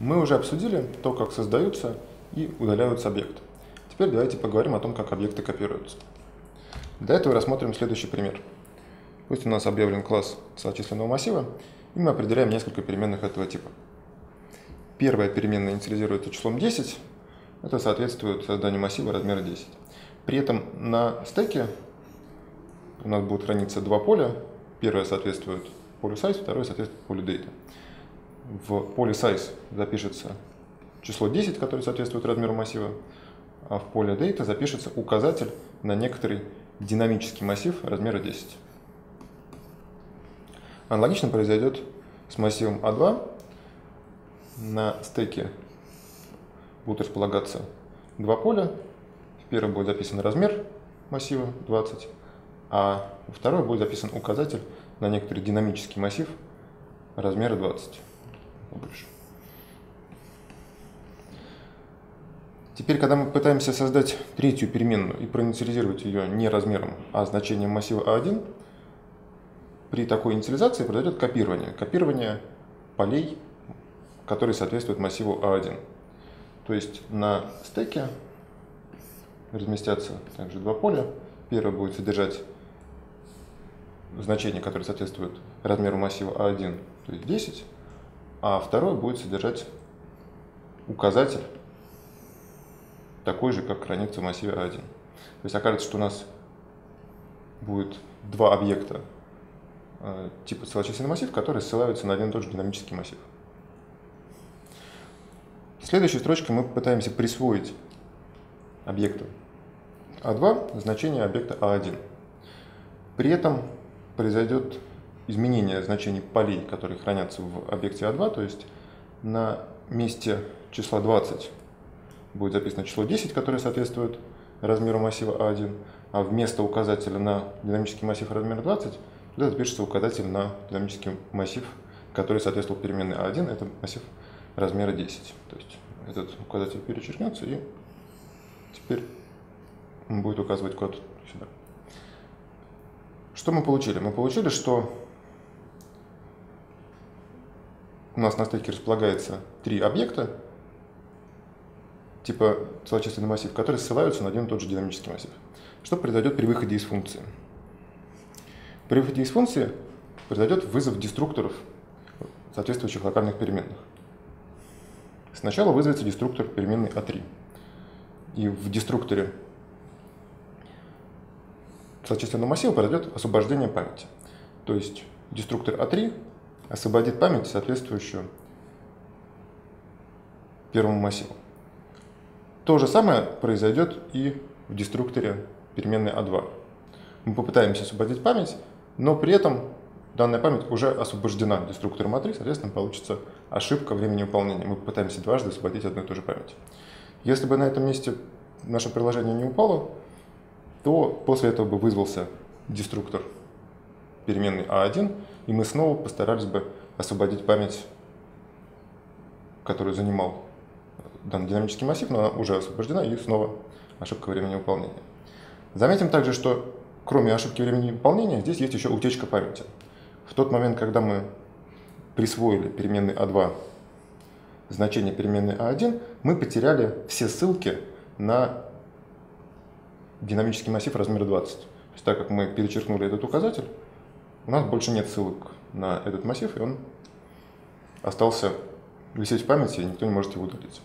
Мы уже обсудили то, как создаются и удаляются объекты. Теперь давайте поговорим о том, как объекты копируются. Для этого рассмотрим следующий пример. Пусть у нас объявлен класс целочисленного массива, и мы определяем несколько переменных этого типа. Первая переменная инициализируется числом 10, это соответствует созданию массива размера 10. При этом на стеке у нас будут храниться два поля. Первое соответствует полю size, второе соответствует полю data. В поле size запишется число 10, которое соответствует размеру массива, а в поле data запишется указатель на некоторый динамический массив размера 10. Аналогично произойдет с массивом А2. На стеке будут располагаться два поля. В первом будет записан размер массива 20, а во второй будет записан указатель на некоторый динамический массив размера 20. Больше. Теперь, когда мы пытаемся создать третью переменную и проинициализировать ее не размером, а значением массива А1, при такой инициализации произойдет копирование. Копирование полей, которые соответствуют массиву А1. То есть на стеке разместятся также два поля. Первое будет содержать значение, которое соответствует размеру массива А1, то есть 10, а второе будет содержать указатель такой же, как хранится в массиве А1. То есть окажется, что у нас будет два объекта э, типа целочисленный массив, которые ссылаются на один и тот же динамический массив. В следующей строчке мы пытаемся присвоить объекту А2 значение объекта А1. При этом произойдет изменение значений полей, которые хранятся в объекте А2, то есть на месте числа 20 будет записано число 10, которое соответствует размеру массива А1, а вместо указателя на динамический массив размера 20 туда запишется указатель на динамический массив, который соответствует переменной А1, это массив размера 10. То есть этот указатель перечеркнется и теперь он будет указывать код сюда. Что мы получили? Мы получили, что у нас на стеке располагается три объекта, типа целочисленный массив, которые ссылаются на один и тот же динамический массив. Что произойдет при выходе из функции? При выходе из функции произойдет вызов деструкторов соответствующих локальных переменных. Сначала вызовется деструктор переменной А3. И в деструкторе целочисленного массива произойдет освобождение памяти. То есть деструктор А3 освободит память, соответствующую первому массиву. То же самое произойдет и в деструкторе переменной А2. Мы попытаемся освободить память, но при этом данная память уже освобождена деструктором А3, соответственно, получится ошибка времени выполнения. Мы попытаемся дважды освободить одну и ту же память. Если бы на этом месте наше приложение не упало, то после этого бы вызвался деструктор переменной А1, и мы снова постарались бы освободить память, которую занимал данный динамический массив, но она уже освобождена, и снова ошибка времени выполнения. Заметим также, что кроме ошибки времени выполнения, здесь есть еще утечка памяти. В тот момент, когда мы присвоили переменной А2 значение переменной А1, мы потеряли все ссылки на динамический массив размера 20. То есть так как мы перечеркнули этот указатель, у нас больше нет ссылок на этот массив, и он остался висеть в памяти, и никто не может его удалить.